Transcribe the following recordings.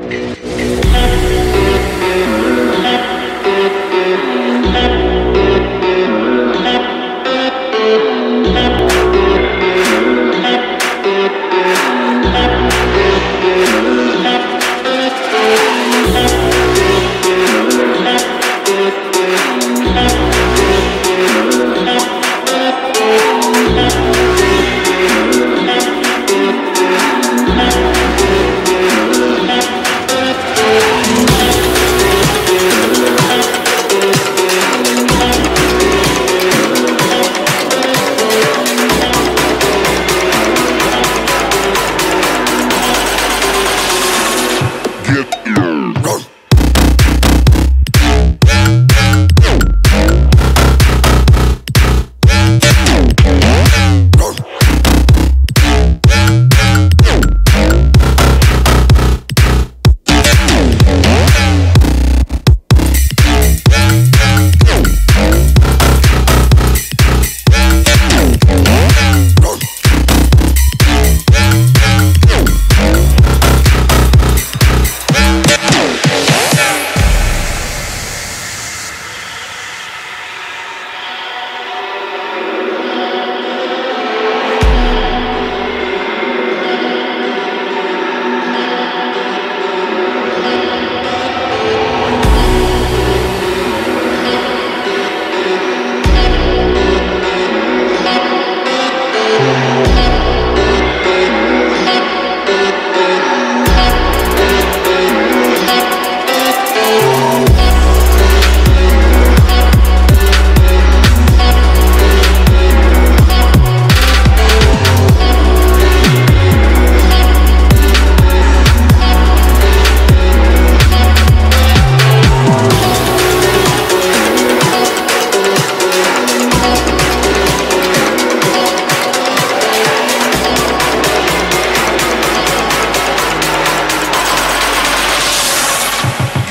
Thank you.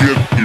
Get